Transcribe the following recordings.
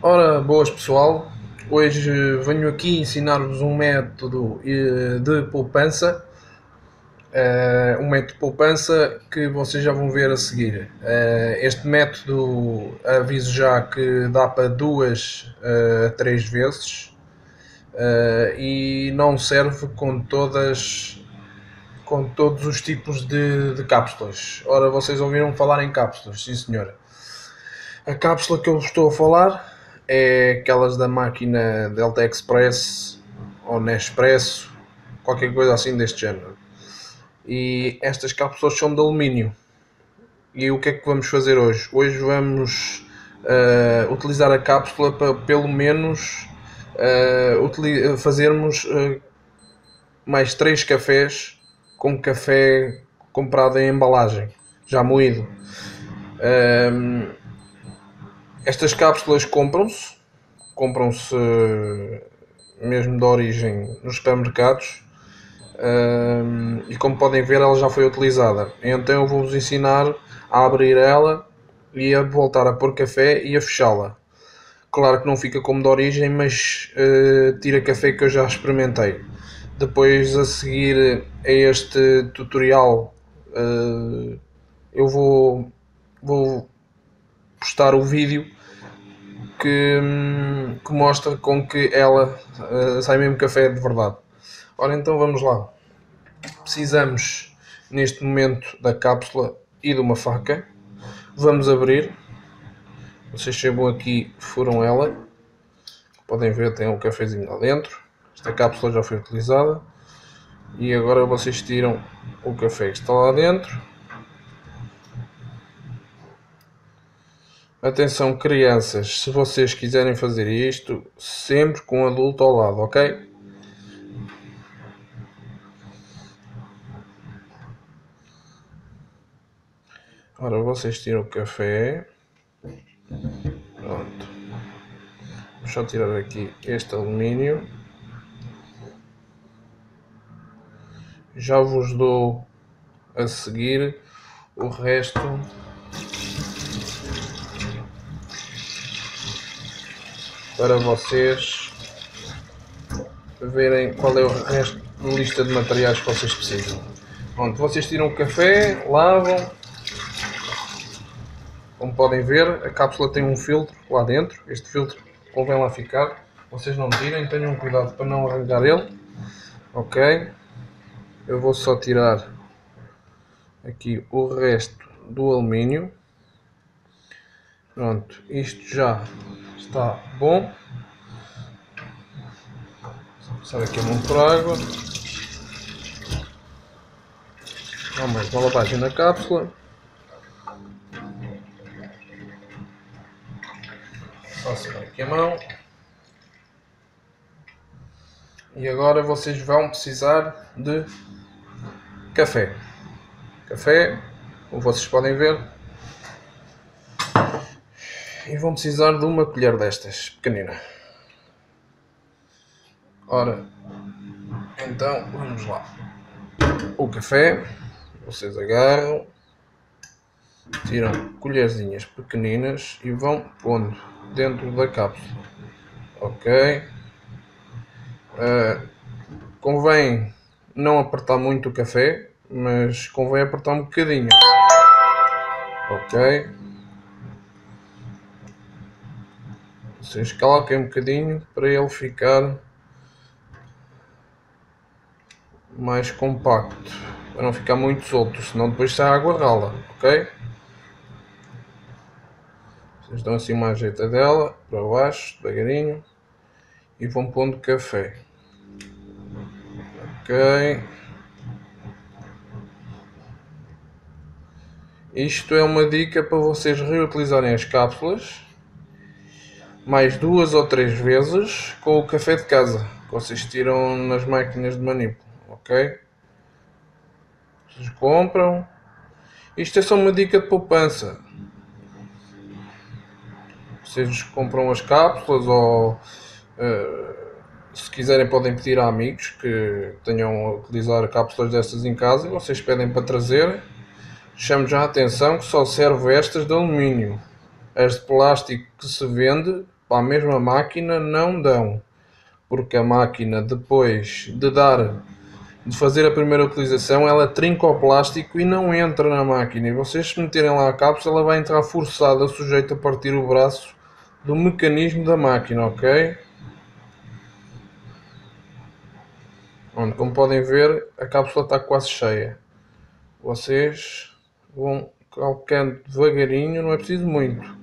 Ora, boas pessoal, hoje venho aqui ensinar-vos um método eh, de poupança, uh, um método de poupança que vocês já vão ver a seguir. Uh, este método aviso já que dá para duas a três vezes e não serve com todas com todos os tipos de, de cápsulas. Ora, vocês ouviram falar em cápsulas, sim senhora. A cápsula que eu estou a falar é aquelas da máquina Delta Express ou Nespresso, qualquer coisa assim deste género. E estas cápsulas são de alumínio. E o que é que vamos fazer hoje? Hoje vamos uh, utilizar a cápsula para pelo menos uh, fazermos uh, mais 3 cafés com café comprado em embalagem, já moído. Estas cápsulas compram-se, compram-se mesmo de origem nos supermercados um, e como podem ver ela já foi utilizada. Então eu vou-vos ensinar a abrir ela e a voltar a pôr café e a fechá-la. Claro que não fica como de origem, mas uh, tira café que eu já experimentei. Depois a seguir a este tutorial uh, eu vou, vou postar o vídeo que, que mostra com que ela uh, sai mesmo café de verdade. Ora, então vamos lá. Precisamos neste momento da cápsula e de uma faca. Vamos abrir. Vocês chegam aqui, furam ela. Podem ver, tem um cafezinho lá dentro. Esta cápsula já foi utilizada. E agora vocês tiram o café que está lá dentro Atenção crianças, se vocês quiserem fazer isto, sempre com um adulto ao lado, ok? Ora, vocês tiram o café. Pronto. Vou só tirar aqui este alumínio. Já vos dou a seguir o resto para vocês verem qual é o resto da lista de materiais que vocês precisam. Pronto, vocês tiram o café, lavam. Como podem ver, a cápsula tem um filtro lá dentro. Este filtro convém lá ficar. Vocês não tirem, tenham cuidado para não arrancar ele. Ok? Eu vou só tirar aqui o resto do alumínio. Pronto, isto já está bom. Vou passar aqui a mão por água. Vamos uma lavagem na cápsula. Segurar aqui a mão. E agora vocês vão precisar de café. Café, como vocês podem ver, e vão precisar de uma colher destas, pequenina. Ora, então vamos lá. O café, vocês agarram, tiram colherzinhas pequeninas e vão pondo dentro da cápsula. Ok? Uh, convém não apertar muito o café, mas convém apertar um bocadinho. Ok? Vocês coloquem um bocadinho para ele ficar mais compacto, para não ficar muito solto, senão depois sai a água rala, ok? Vocês dão assim uma ajeitadela para baixo, devagarinho, e vão pondo café. Ok. Isto é uma dica para vocês reutilizarem as cápsulas mais duas ou três vezes com o café de casa que vocês tiram nas máquinas de manipulo, ok? Vocês compram. Isto é só uma dica de poupança. Vocês compram as cápsulas ou uh, se quiserem podem pedir a amigos que tenham a utilizar cápsulas destas em casa e vocês pedem para trazer. Chamo já a atenção que só serve estas de alumínio. As de plástico que se vende a mesma máquina não dão, porque a máquina depois de dar de fazer a primeira utilização, ela trinca o plástico e não entra na máquina. E vocês se meterem lá a cápsula, ela vai entrar forçada, sujeita a partir o braço do mecanismo da máquina, ok? Onde, como podem ver, a cápsula está quase cheia. Vocês vão calcando devagarinho, não é preciso muito.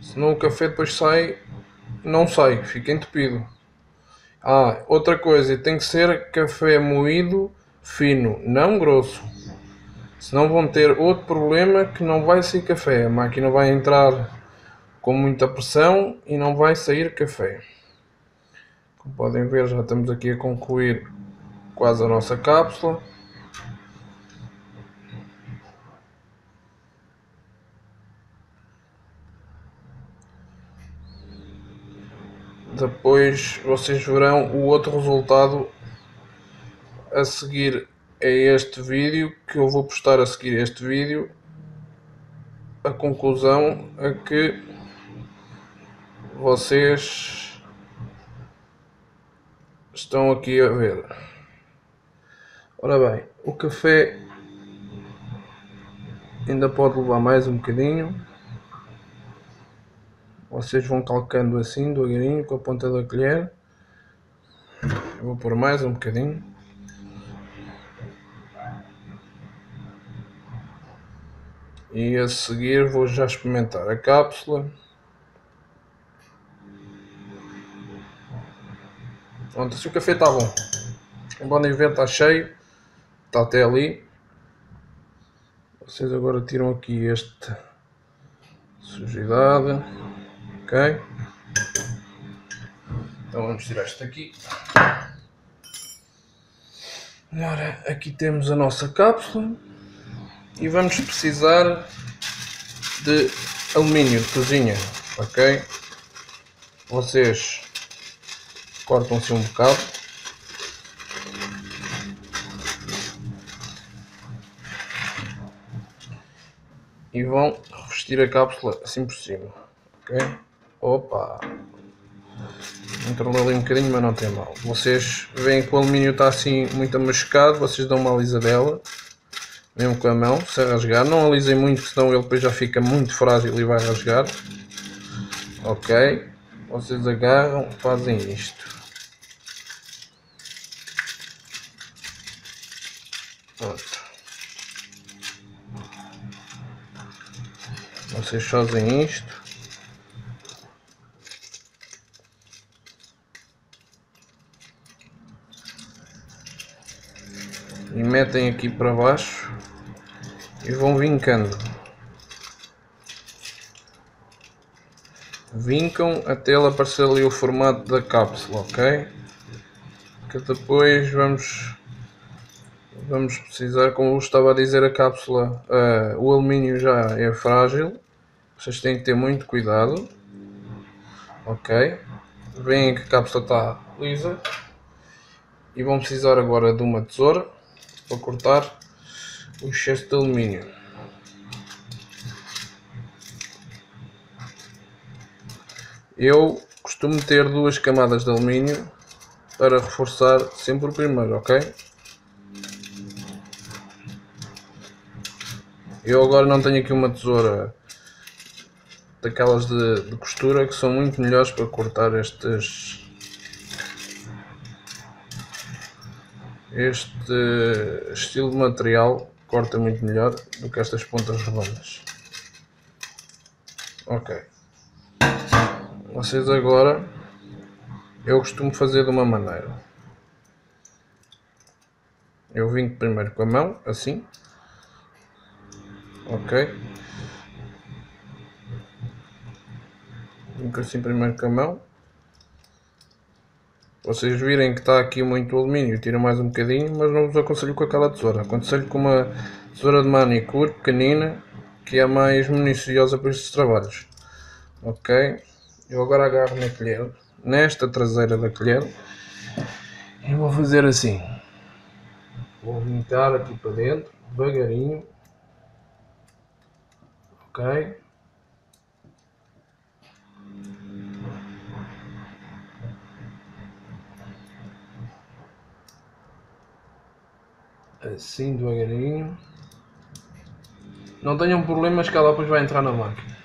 Senão o café depois sai, não sai, fica entupido. Ah, outra coisa, tem que ser café moído fino, não grosso. Senão vão ter outro problema que não vai sair café. A máquina vai entrar com muita pressão e não vai sair café. Como podem ver, já estamos aqui a concluir quase a nossa cápsula. Depois vocês verão o outro resultado a seguir a este vídeo que eu vou postar a seguir este vídeo. A conclusão é que vocês estão aqui a ver. Ora bem o café ainda pode levar mais um bocadinho vocês vão calcando assim, devagarinho, com a ponta da colher. Eu vou pôr mais um bocadinho. E a seguir vou já experimentar a cápsula. Pronto, se o café está bom. Como podem ver está cheio. Está até ali. Vocês agora tiram aqui esta sujidade ok? Então vamos tirar isto aqui. Agora aqui temos a nossa cápsula e vamos precisar de alumínio de cozinha, ok? Vocês cortam-se um bocado. E vão revestir a cápsula assim por cima, ok? Opa! Entrou ali um bocadinho, mas não tem mal. Vocês veem que o alumínio está assim muito amachucado, vocês dão uma alisadela, mesmo com a mão, sem rasgar. Não alisem muito, senão ele depois já fica muito frágil e vai rasgar. Ok? Vocês agarram, fazem isto. Pronto. Vocês fazem isto. e metem aqui para baixo e vão vincando. Vincam até ele aparecer ali o formato da cápsula, ok? Que depois vamos vamos precisar, como eu estava a dizer, a cápsula, uh, o alumínio já é frágil, vocês têm que ter muito cuidado, ok? Veem que a cápsula está lisa e vão precisar agora de uma tesoura para cortar o excesso de alumínio. Eu costumo ter duas camadas de alumínio para reforçar sempre o primeiro, ok? Eu agora não tenho aqui uma tesoura daquelas de, de costura que são muito melhores para cortar estes Este estilo de material corta muito melhor do que estas pontas redondas. Ok. Vocês agora, eu costumo fazer de uma maneira. Eu vim primeiro com a mão, assim. Ok. Vim assim primeiro com a mão vocês virem que está aqui muito alumínio, tira mais um bocadinho, mas não vos aconselho com aquela tesoura. Aconselho com uma tesoura de manicure pequenina, que é mais minuciosa para estes trabalhos. Ok? Eu agora agarro na colher, nesta traseira da colher, e vou fazer assim. Vou vincar aqui para dentro, devagarinho. Ok? Assim devagarinho. Não tenham problemas que ela depois vai entrar na máquina.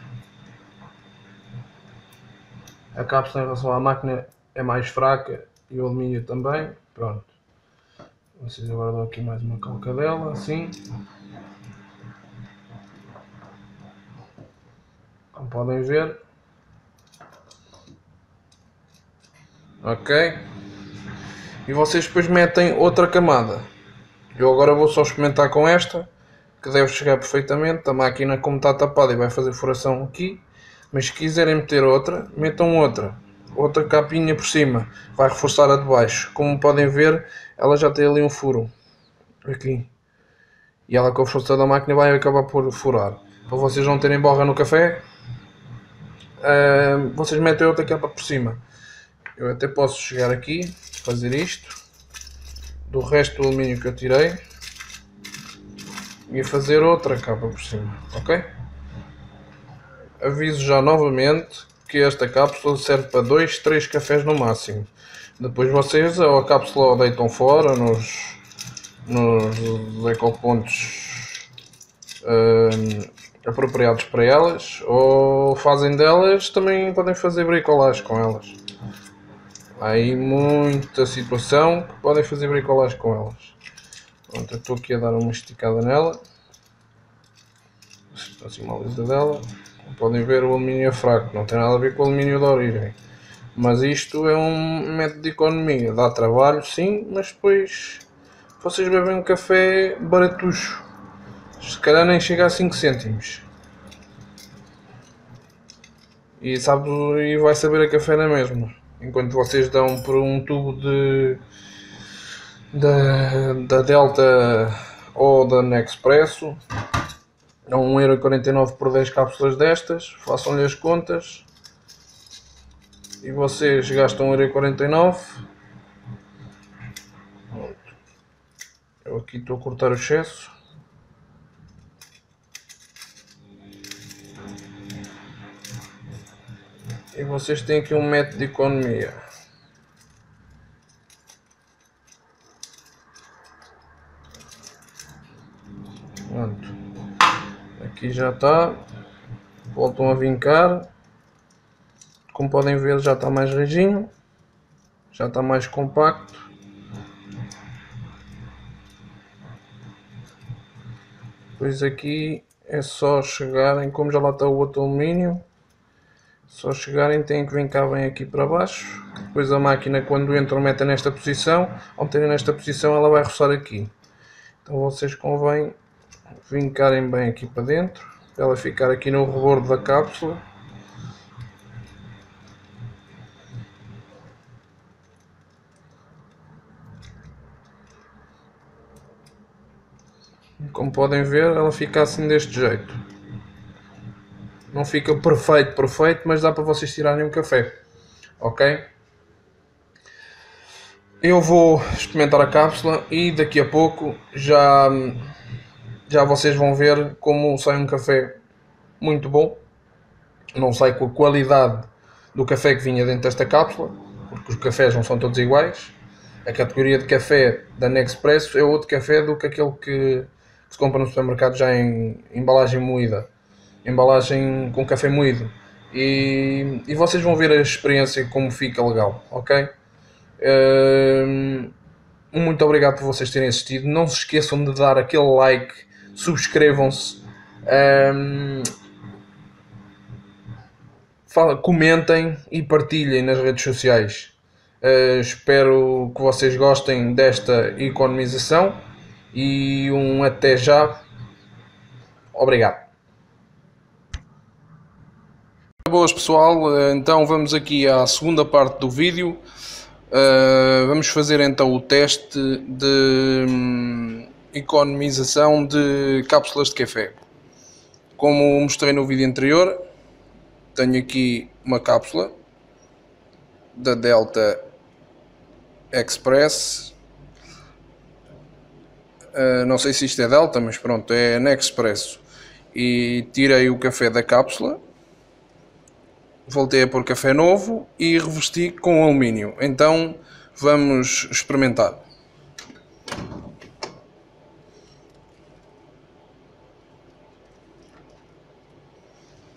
A cápsula em relação à máquina é mais fraca e o alumínio também. Pronto. Vocês agora dão aqui mais uma calcadela, assim. Como podem ver. Ok. E vocês depois metem outra camada. Eu agora vou só experimentar com esta, que deve chegar perfeitamente. A máquina como está tapada e vai fazer furação aqui. Mas se quiserem meter outra, metam outra. Outra capinha por cima. Vai reforçar a de baixo. Como podem ver, ela já tem ali um furo. Aqui. E ela com a força da máquina vai acabar por furar. Para vocês não terem borra no café, uh, vocês metem outra capa por cima. Eu até posso chegar aqui, fazer isto do resto do alumínio que eu tirei e fazer outra capa por cima, ok? Aviso já novamente que esta cápsula serve para 2, 3 cafés no máximo. Depois vocês ou a cápsula ou deitam fora nos, nos ecopontos hum, apropriados para elas ou fazem delas, também podem fazer bricolagem com elas. Há aí muita situação que podem fazer bricolagem com elas. Pronto, eu estou aqui a dar uma esticada nela. Assim uma lisa dela. Como podem ver o alumínio é fraco, não tem nada a ver com o alumínio de origem. Mas isto é um método de economia. Dá trabalho sim, mas depois vocês bebem um café baratucho. Se calhar nem chega a 5 cêntimos. E, sabe, e vai saber a café na mesma enquanto vocês dão por um tubo de da, da Delta ou da Nexpresso a 1,49€ por 10 cápsulas destas, façam-lhe as contas e vocês gastam 1,49€ eu aqui estou a cortar o excesso E vocês têm aqui um método de economia. Pronto. Aqui já está. Voltam a vincar. Como podem ver já está mais rijinho. Já está mais compacto. Pois aqui é só chegarem, como já lá está o outro alumínio, só chegarem têm que vir cá aqui para baixo. Depois a máquina quando entram mete nesta posição. Ao meterem nesta posição ela vai roçar aqui. Então vocês convém vincarem bem aqui para dentro. Para ela ficar aqui no rebordo da cápsula. Como podem ver, ela fica assim deste jeito. Não fica perfeito, perfeito, mas dá para vocês tirarem um café. Ok? Eu vou experimentar a cápsula e daqui a pouco já, já vocês vão ver como sai um café muito bom. Não sai com a qualidade do café que vinha dentro desta cápsula, porque os cafés não são todos iguais. A categoria de café da Nexpresso é outro café do que aquele que, que se compra no supermercado já em embalagem moída embalagem com café moído. E, e vocês vão ver a experiência como fica legal, ok? Um, muito obrigado por vocês terem assistido. Não se esqueçam de dar aquele like, subscrevam-se, um, comentem e partilhem nas redes sociais. Uh, espero que vocês gostem desta economização e um até já. Obrigado. Boas pessoal, então vamos aqui à segunda parte do vídeo. Uh, vamos fazer então o teste de hum, economização de cápsulas de café. Como mostrei no vídeo anterior, tenho aqui uma cápsula da Delta Express. Uh, não sei se isto é Delta, mas pronto, é Nexpresso. E tirei o café da cápsula voltei a pôr café novo e revesti com alumínio. Então vamos experimentar.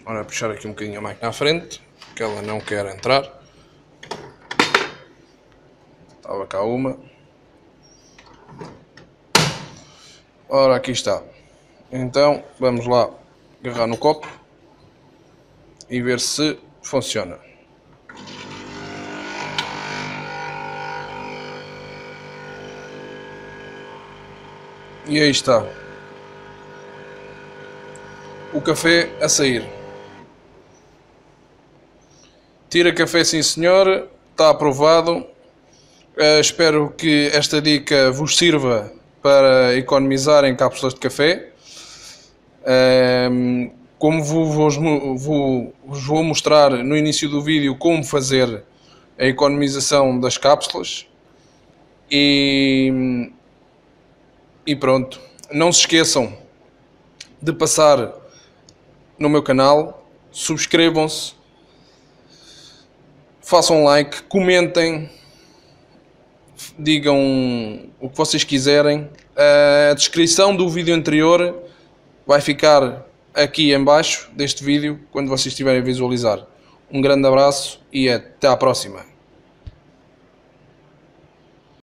Ora, puxar aqui um bocadinho a máquina à frente, que ela não quer entrar. Estava cá uma. Ora, aqui está. Então, vamos lá agarrar no copo e ver se funciona. E aí está. O café a sair. Tira café sim senhor, está aprovado. Uh, espero que esta dica vos sirva para economizar em cápsulas de café. Uh, como vos, vou mostrar no início do vídeo como fazer a economização das cápsulas. E e pronto. Não se esqueçam de passar no meu canal, subscrevam-se, façam like, comentem, digam o que vocês quiserem. A descrição do vídeo anterior vai ficar aqui embaixo deste vídeo quando vocês estiverem a visualizar. Um grande abraço e até à próxima.